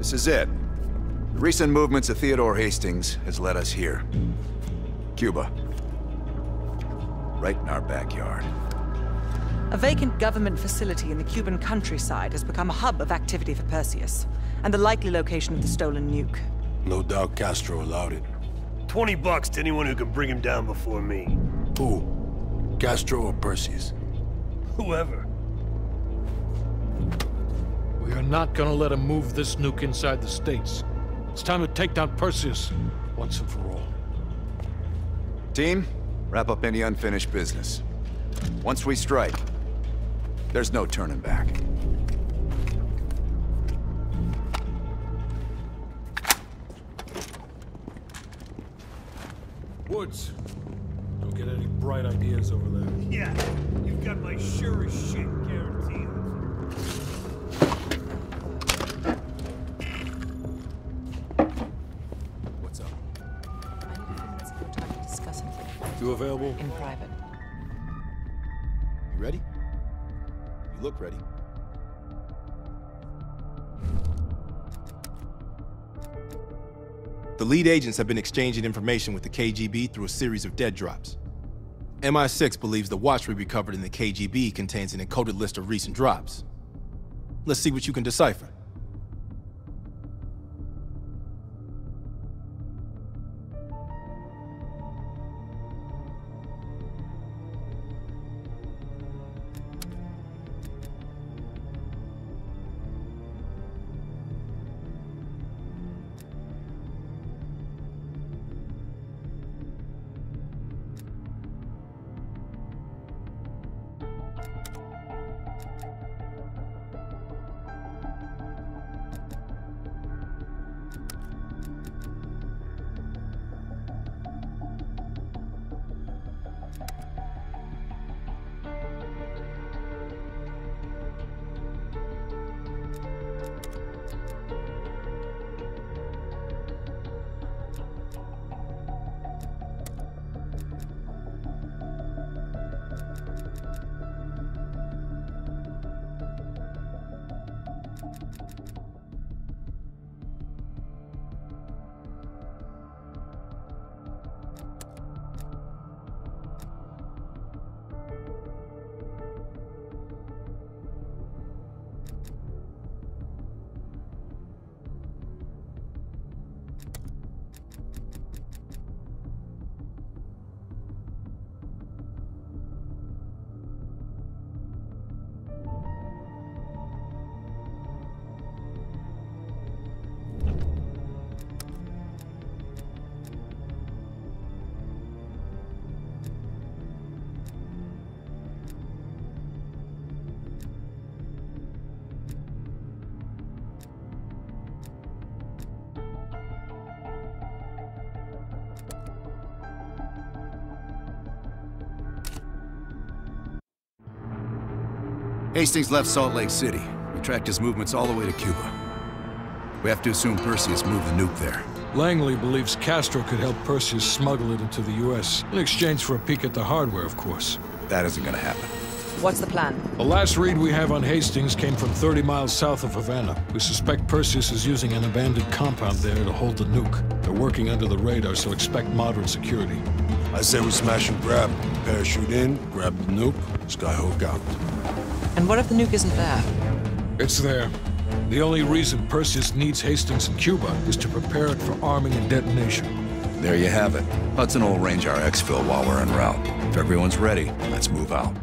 This is it. The recent movements of Theodore Hastings has led us here. Cuba. Right in our backyard. A vacant government facility in the Cuban countryside has become a hub of activity for Perseus, and the likely location of the stolen nuke. No doubt Castro allowed it. 20 bucks to anyone who can bring him down before me. Who? Castro or Perseus? Whoever. We are not gonna let him move this nuke inside the States. It's time to take down Perseus, once and for all. Team, wrap up any unfinished business. Once we strike, there's no turning back. Woods, don't get any bright ideas over there. Yeah, you've got my sure as shit guarantee. You available? in private. You ready? You look ready. The lead agents have been exchanging information with the KGB through a series of dead drops. MI6 believes the watch we recovered in the KGB contains an encoded list of recent drops. Let's see what you can decipher. Hastings left Salt Lake City. We tracked his movements all the way to Cuba. We have to assume Perseus moved the nuke there. Langley believes Castro could help Perseus smuggle it into the U.S. in exchange for a peek at the hardware, of course. That isn't gonna happen. What's the plan? The last read we have on Hastings came from 30 miles south of Havana. We suspect Perseus is using an abandoned compound there to hold the nuke. They're working under the radar, so expect moderate security. I say we smash and grab. Parachute in, grab the nuke, skyhook out. And what if the nuke isn't there? It's there. The only reason Perseus needs Hastings in Cuba is to prepare it for arming and detonation. There you have it. Hudson will arrange our exfil while we're en route. If everyone's ready, let's move out.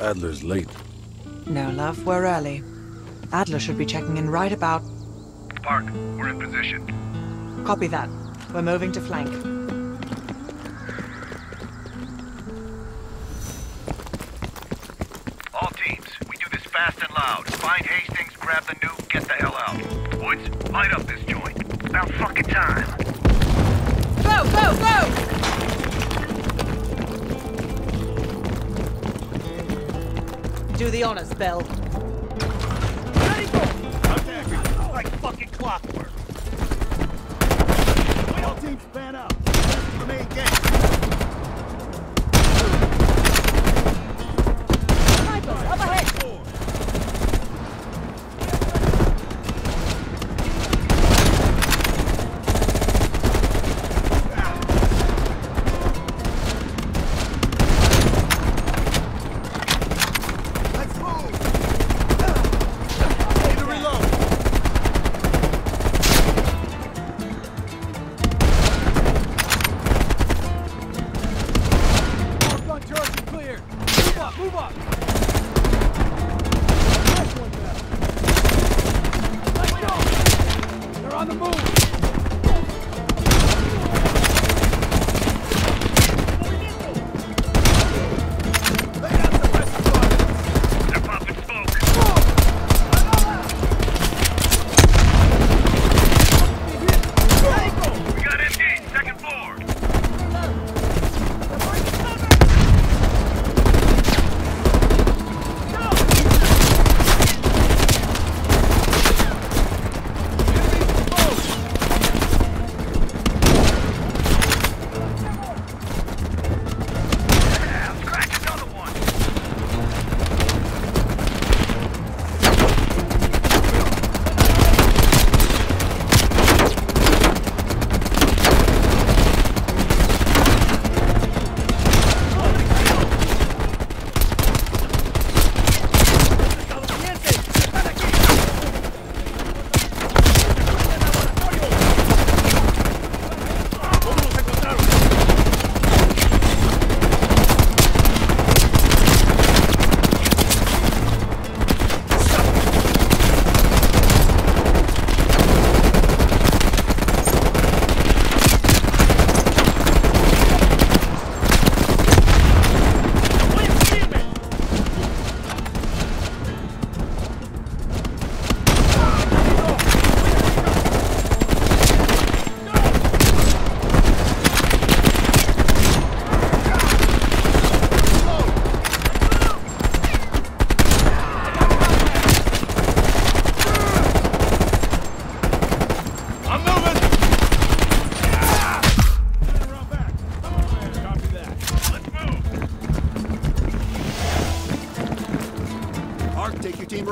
Adler's late. No, love, we're early. Adler should be checking in right about... Park, we're in position. Copy that. We're moving to flank. Do the honors, Bell. Like fucking clockwork. All teams span out. To the main gate. Move up,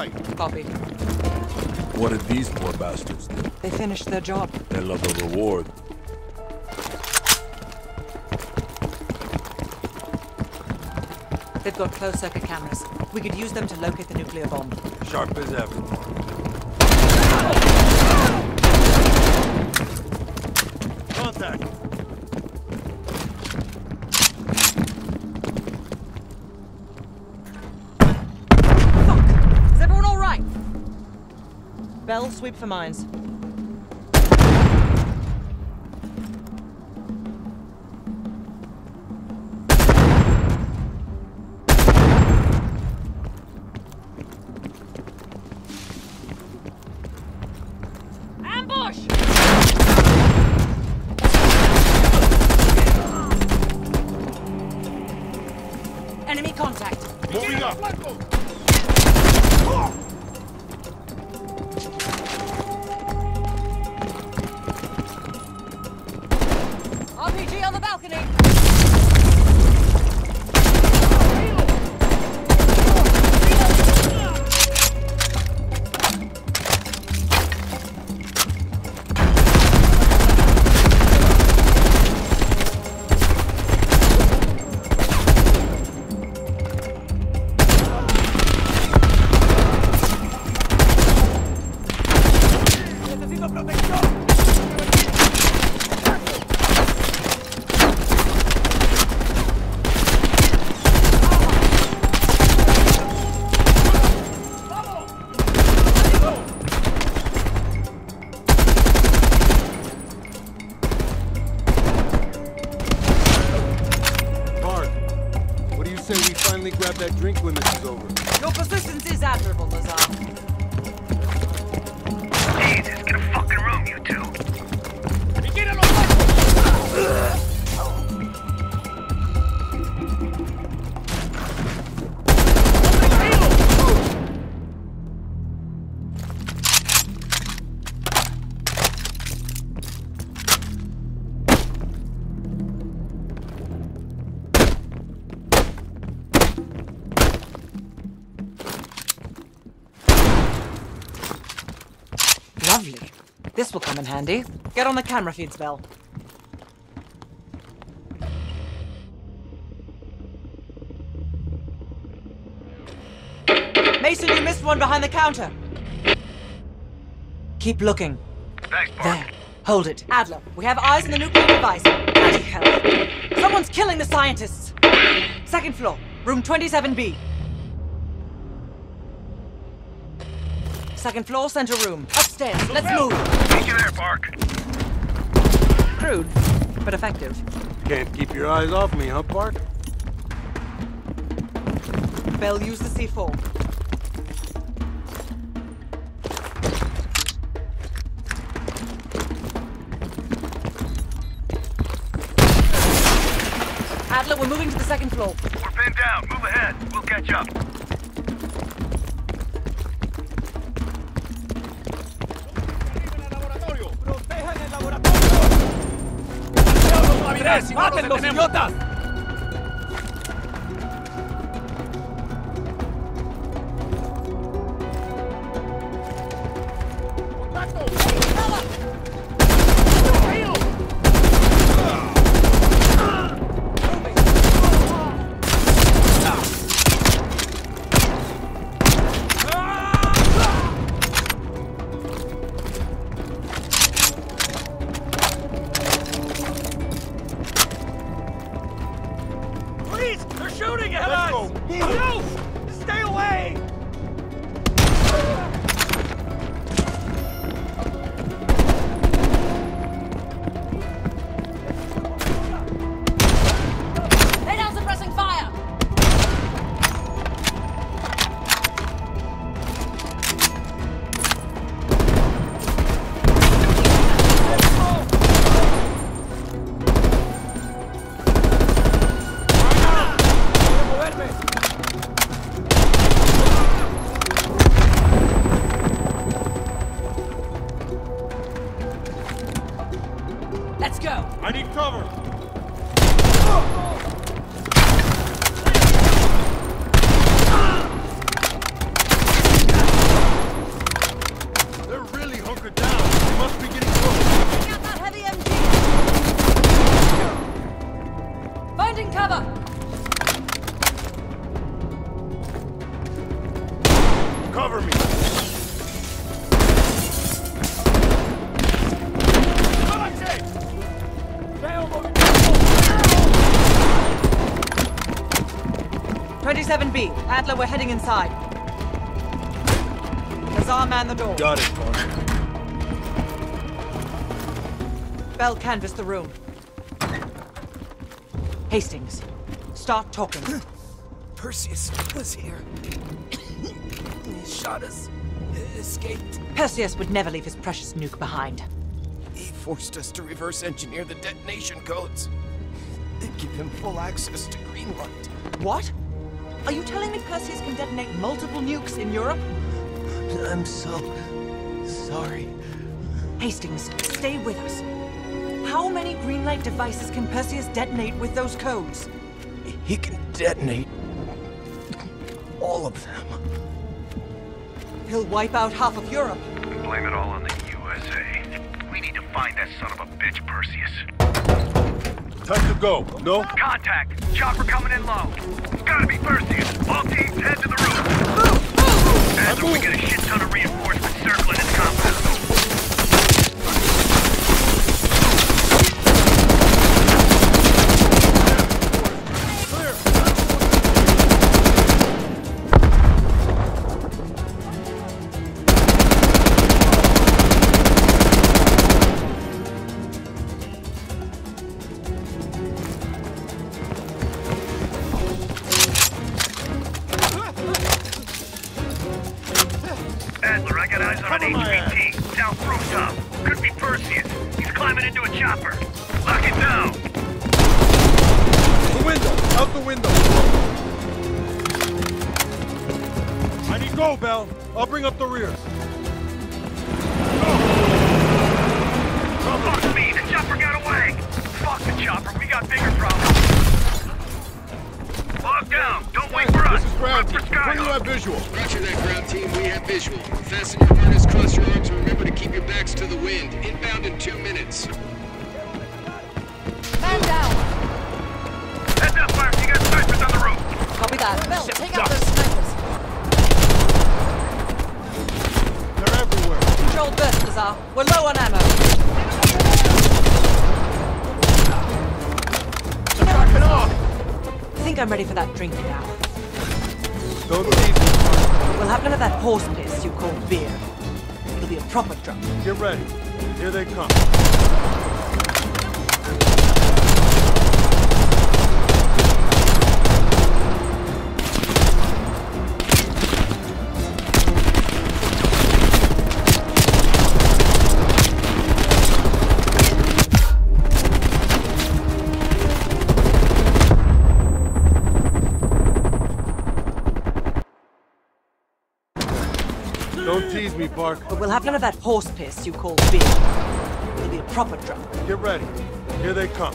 right. Copy. What did these poor bastards do? They finished their job. They love the reward. They've got closed circuit cameras. We could use them to locate the nuclear bomb. Sharp as ever. Contact. Bell, sweep for mines. This will come in handy. Get on the camera feeds, Bell. Mason, you missed one behind the counter. Keep looking. Thanks, Park. There. Hold it. Adler, we have eyes on the nuclear device. Bloody hell. Someone's killing the scientists. Second floor, room 27B. Second floor, center room. Upstairs. Let's move. Meet you there, Park. Crude, but effective. Can't keep your eyes off me, huh, Park? Bell, use the C4. Adler, we're moving to the second floor. We're pinned down. Move ahead. We'll catch up. ¡Mátenlos, idiotas! Adler, we're heading inside. Lazar, man the door. Got it, Park. Bell, canvass the room. Hastings, start talking. Perseus was here. he shot us. Escaped. Perseus would never leave his precious nuke behind. He forced us to reverse engineer the detonation codes. They give him full access to Greenlight. What? Are you telling me Perseus can detonate multiple nukes in Europe? I'm so sorry. Hastings, stay with us. How many Greenlight devices can Perseus detonate with those codes? He can detonate all of them. He'll wipe out half of Europe. Blame it all on the USA. We need to find that son of a bitch, Perseus. Time to go. No? Contact! Chopper coming in low. Gotta be Perseus. All teams head to the roof. Oh, oh, oh. After we get a shit ton of reinforcements circling its compound. Adler, I got eyes on an HVT. South rooftop. Could be Perseus. He's climbing into a chopper. Lock it down. The window. Out the window. I need go, Bell. I'll bring up the rear. Fuck me, the chopper got away. Fuck the chopper, we got bigger problems. Lock down. This is ground team. Confirm you have visual. Roger that, ground team. We have visual. Fasten your harness, cross your arms, and remember to keep your backs to the wind. Inbound in two minutes. Man down. Heads up, fire. You got snipers on the roof. Copy that. Mel, take out those snipers. They're everywhere. Controlled burst, Lazar. We're low on ammo. They're off. I think I'm ready for that drink now. Don't leave me. We'll have none of that horse piss you call beer. It'll be a proper drunk. Get ready. Here they come. Don't tease me, Park. But we'll have none of that horse piss you call beer. It'll be a proper drunk. Get ready. Here they come.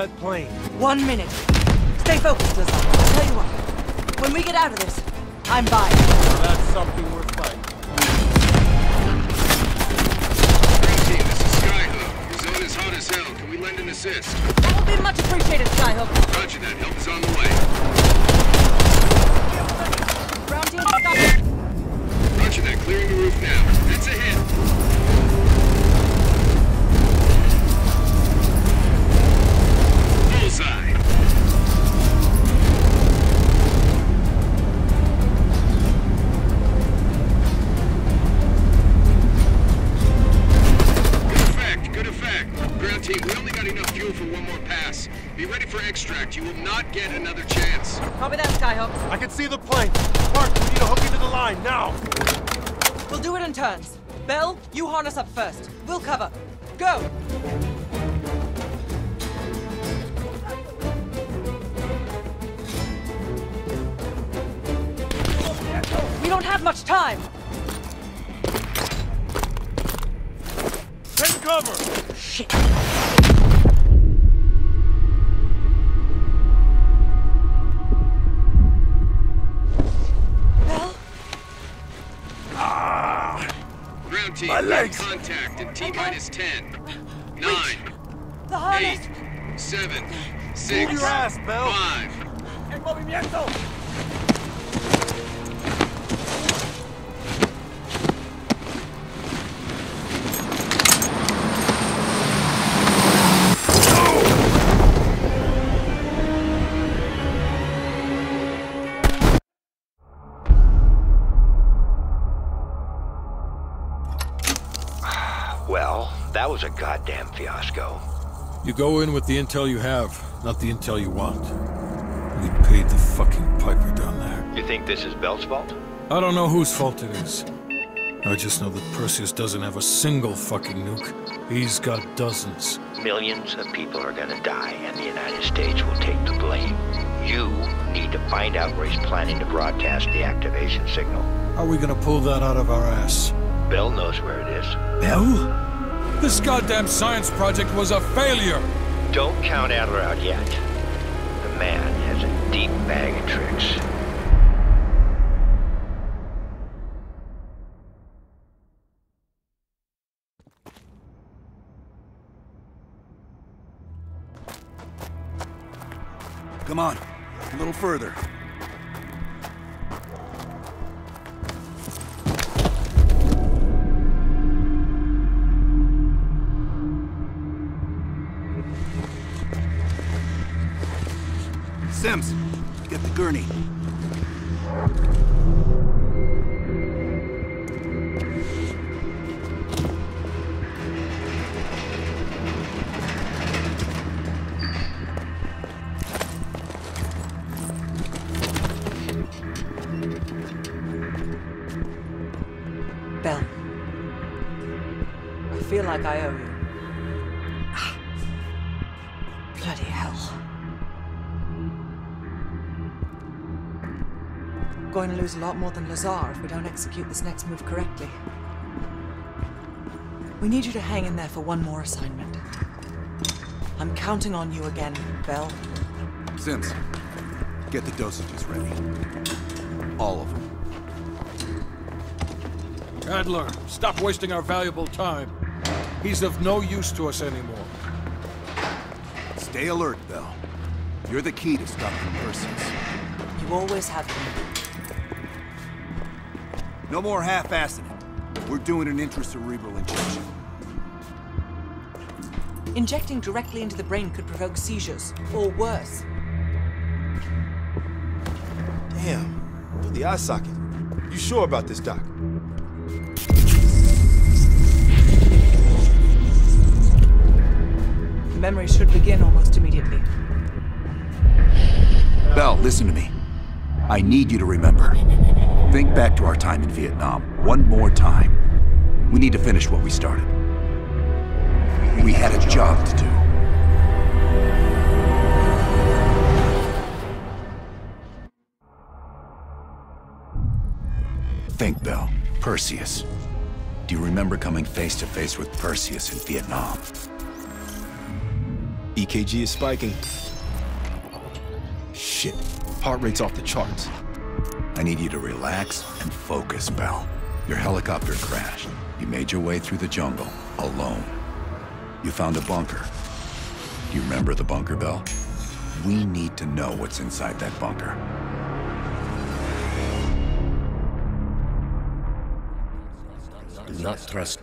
That plane? One minute. Stay focused, Lazar. I'll tell you what. When we get out of this, I'm buying. That's something worth fighting. Red team, this is Skyhook. Your zone is hot as hell. Can we lend an assist? That will be much appreciated, Skyhook. Roger that. Help is on the way. Ground team, stop. Roger that. Clearing the roof now. That's a hit. Legs. contact in T Okay. minus 10, 9, The harness. 8, 7, 6, Move your ass, Bell. 5. En movimiento! Well, that was a goddamn fiasco. You go in with the intel you have, not the intel you want. We paid the fucking piper down there. You think this is Bell's fault? I don't know whose fault it is. I just know that Perseus doesn't have a single fucking nuke. He's got dozens. Millions of people are gonna die, and the United States will take the blame. You need to find out where he's planning to broadcast the activation signal. How are we gonna pull that out of our ass? Bell knows where it is. Bell? This goddamn science project was a failure! Don't count Adler out yet. The man has a deep bag of tricks. Come on, a little further. Sims, get the gurney. Bell. I feel like I owe you. Going to lose a lot more than Lazar if we don't execute this next move correctly. We need you to hang in there for one more assignment. I'm counting on you again, Bell. Sims, get the dosages ready. All of them. Adler, stop wasting our valuable time. He's of no use to us anymore. Stay alert, Bell. You're the key to stopping Perseus. You always have been. No more half-assing it. We're doing an intracerebral injection. Injecting directly into the brain could provoke seizures, or worse. Damn. Through the eye socket. You sure about this, Doc? The memory should begin almost immediately. Bell, listen to me. I need you to remember. Think back to our time in Vietnam, one more time. We need to finish what we started. We had a job to do. Think, Bell. Perseus. Do you remember coming face to face with Perseus in Vietnam? EKG is spiking. Shit. Heart rate's off the charts. I need you to relax and focus, Bell. Your helicopter crashed. You made your way through the jungle, alone. You found a bunker. Do you remember the bunker, Bell? We need to know what's inside that bunker. Do not trust